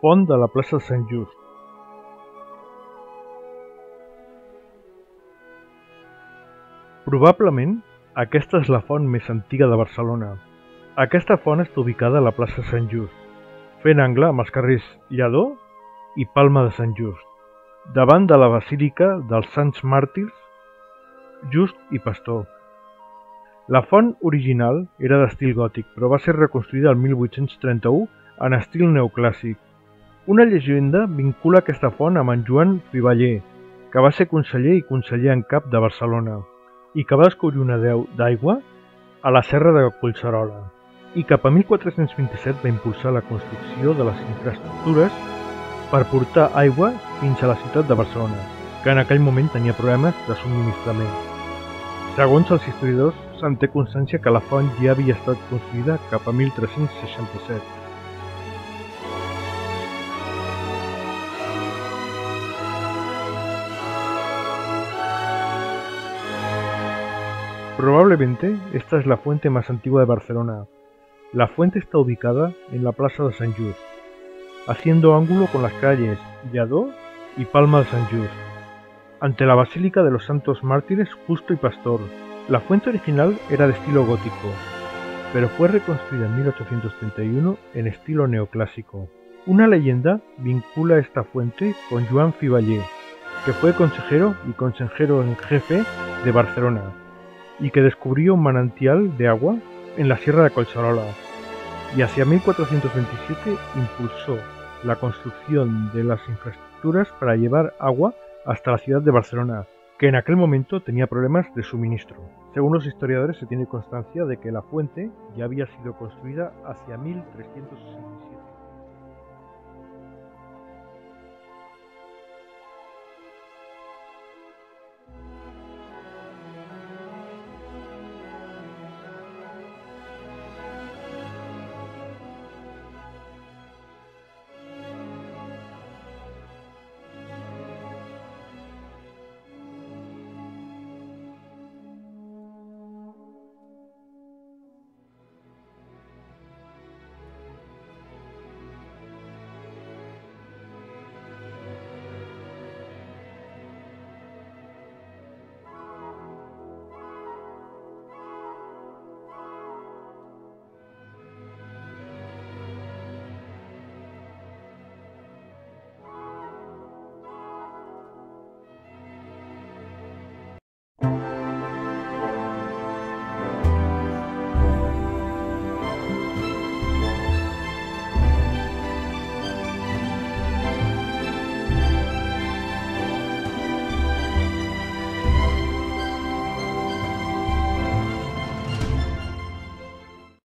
Font de la plaça Sant Just. Probablement, aquesta és la font més antiga de Barcelona. Aquesta font està ubicada a la plaça Sant Just, fent angle amb els carrers Lledó i Palma de Sant Just, davant de la Basílica dels Sants Màrtirs Just i Pastor. La font original era d'estil gòtic, però va ser reconstruïda el 1831 en estil neoclàssic. Una llegenda vincula aquesta font amb en Joan Fiballer, que va ser conseller i conseller en cap de Barcelona, i que va descobrir una deu d'aigua a la serra de Collserola, i cap a 1427 va impulsar la construcció de les infraestructures per portar aigua fins a la ciutat de Barcelona, que en aquell moment tenia problemes de subministrament. Segons els historiadors, se'n té constància que la font ja havia estat construïda cap a 1367. Probablemente esta es la fuente más antigua de Barcelona. La fuente está ubicada en la Plaza de Sant Just, haciendo ángulo con las calles Lladó y Palma de Sant Just, ante la Basílica de los Santos Mártires Justo y Pastor. La fuente original era de estilo gótico, pero fue reconstruida en 1831 en estilo neoclásico. Una leyenda vincula esta fuente con Joan Fiballer, que fue consejero y consejero en jefe de Barcelona, y que descubrió un manantial de agua en la Sierra de Collserola, y hacia 1427 impulsó la construcción de las infraestructuras para llevar agua hasta la ciudad de Barcelona, que en aquel momento tenía problemas de suministro. Según los historiadores se tiene constancia de que la fuente ya había sido construida hacia 1367.